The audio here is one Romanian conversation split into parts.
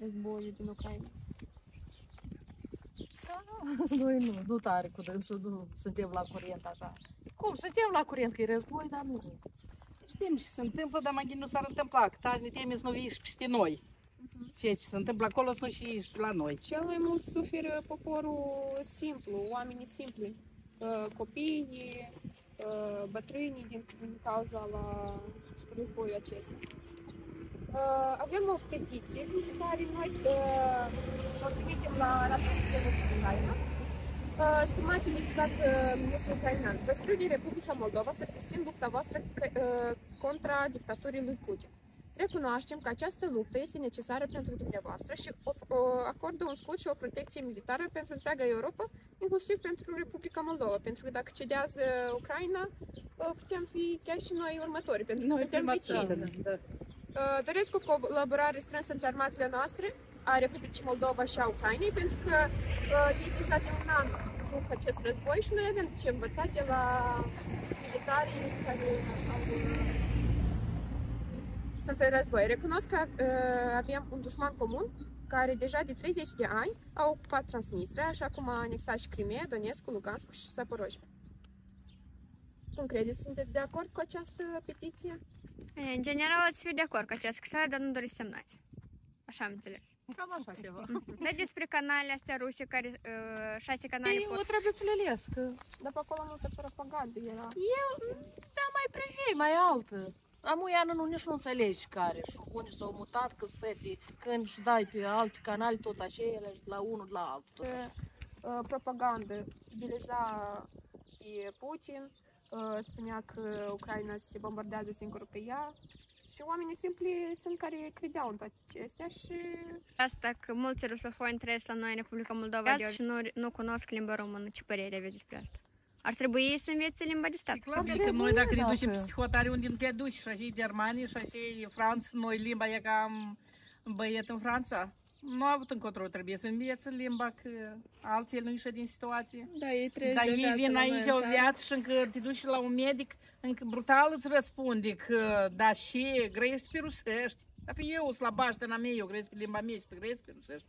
războiul din Ucraina. Da, nu, noi nu, nu tare cu dânsul, nu suntem la curent așa. Cum, suntem la curent că e război, dar nu. Știm ce se întâmplă, dar mai nu s-ar întâmpla, că tare ne teme să nu vii și peste noi. Mhm. Ceea ce se întâmplă acolo, să nu și la noi. Cel mai mult suferă poporul simplu, oamenii simpli. Uh, copiii, uh, bătrânii din, din cauza la războiul acesta. Uh, Avem o petiție pe care noi uh, o trimitem la Ratul de Ucraina. Uh, Stimate deputat uh, ministru ucrainean, vă scriu din Republica Moldova să susțin lupta voastră că- uh, contra dictaturii lui Putin. Recunoaștem că această luptă este necesară pentru dumneavoastră și of- o acordă un scut și o protecție militară pentru întreaga Europa, inclusiv pentru Republica Moldova, pentru că dacă cedează Ucraina, uh, putem fi chiar și noi următori, pentru că Noi suntem prima vecini. țară, da. Uh, Doresc o colaborare strânsă între armatele noastre, a Republicii Moldova și a Ucrainei, pentru că uh, ei deja de un an duc acest război și noi avem ce învăța de la militarii care au, uh, sunt în război. Recunosc că uh, avem un dușman comun care deja de 30 de ani a ocupat Transnistria, așa cum a anexat și Crimea, Donetsk, Lugansk și Zaporozhia. Cum credeți? Sunteți de acord cu această petiție? În general, ați fi de acord cu această scrisoare, dar nu doriți să semnați. Așa am înțeles. Cam așa ceva. Dar despre canalele astea ruse, care, uh, șase canale Ei, pot... o trebuie să le les, că Dar pe acolo multă propagandă era. da, mai privei, mai altă. Amuiană nu, nici nu înțelegi care și unde s-au mutat, că stăti, când își dai pe alte canale, tot aceleași, la unul, la altul. tot așa. uh, propagandă utiliza pe Putin, uh, spunea că Ucraina se bombardează singură pe ea și oamenii simpli sunt care credeau în toate acestea și Asta că mulți rusofoni trăiesc la noi în Republica Moldova și nu, nu cunosc limba română. Ce părere aveți despre asta? Ar trebui să învețe limba de stat. E clar că trebuie, noi dacă ne dacă- ducem peste hotare unde nu te duci, și așa Germania, și așa Franța, noi limba e cam băiet în Franța. Nu a avut încotro, trebuie să învețe limba, că altfel nu ieși din situație. da, ei trăiesc Dar de o ei viață vin la noi aici în o țară. viață și încă te duci la un medic, încă brutal îți răspunde că da și grăiești pe rusești. Dar pe eu sunt la baștena mea, eu grăiesc pe limba mea și tu grăiesc pe rusești.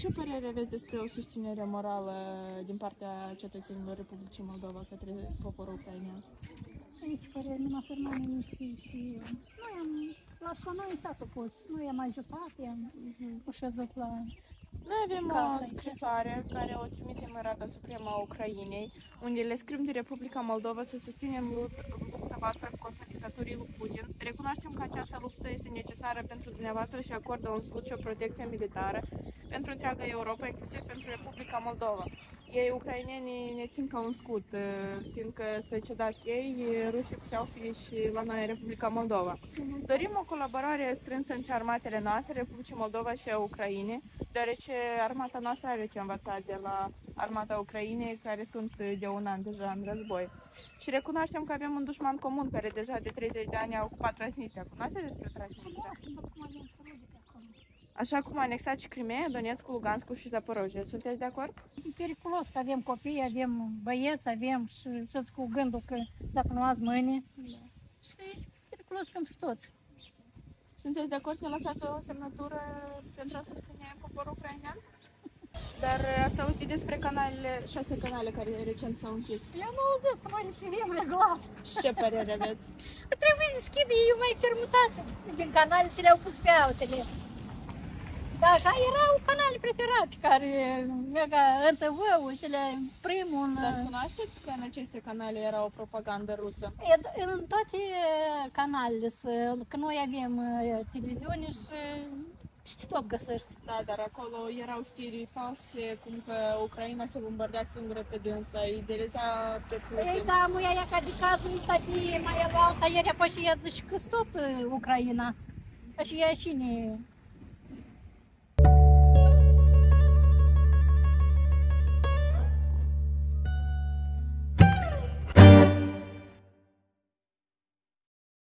Ce părere aveți despre o susținere morală din partea cetățenilor Republicii Moldova către poporul ucrainean? Nici părere, numai fermane nu știu și noi am, la așa noi în sat a fost, noi am ajutat, i-am așezat la... Noi avem Casa o aici. scrisoare care o trimitem în Rada Supremă a Ucrainei, unde le scriem de Republica Moldova să susținem lupt- lupta voastră contra dictaturii lui Putin. Recunoaștem că această luptă este necesară pentru dumneavoastră și acordă un scut și o protecție militară pentru întreaga Europa, inclusiv pentru Republica Moldova. Ei, ucrainenii, ne țin ca un scut, eh, fiindcă să cedați ei, eh, rușii puteau fi și la noi în Republica Moldova. Dorim o colaborare strânsă între armatele noastre, Republicii Moldova și a Ucrainei, deoarece armata noastră are ce învăța de la armata Ucrainei, care sunt de un an deja în război. Și recunoaștem că avem un dușman comun care deja de 30 de ani a ocupat Transnistria. Cunoașteți despre Transnistria? Așa cum a anexat și Crimea, Donetsk, Lugansk și Zaporozhia. Sunteți de acord? E periculos că avem copii, avem băieți, avem și și cu gândul că dacă nu azi mâine. Și e periculos pentru toți. Sunteți de acord să lăsați o semnătură pentru a susține poporul ucrainean? Dar ați auzit despre canalele, șase canale care recent s-au închis. Eu nu auzit, că noi le privim la glas. Și ce părere aveți? Ar trebui să deschide ei mai permutați din canale ce le-au pus pe altele. Da, așa erau canale preferate care mega NTV-ul și le primul. Dar cunoașteți că în aceste canale era o propagandă rusă? E, în toate canalele, să- că noi avem uh, televiziune și, și tot găsești. Da, dar acolo erau știri false, cum că Ucraina se bombardea singură pe dânsă, idealiza pe Ei, Putin. da, muia ia ca de cazul tati mai e la alta, ieri apoi și ea zice că stop uh, Ucraina. Și ea și ne